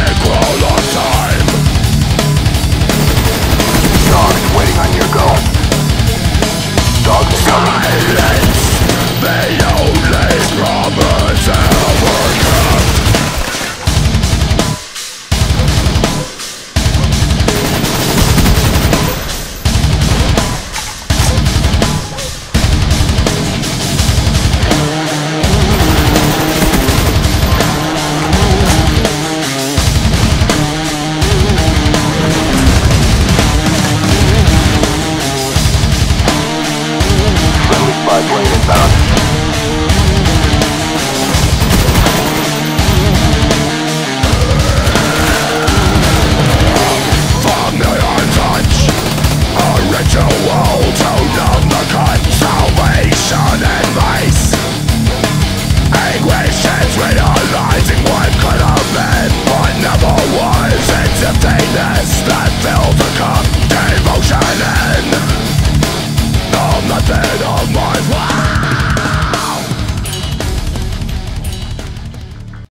Sacral altar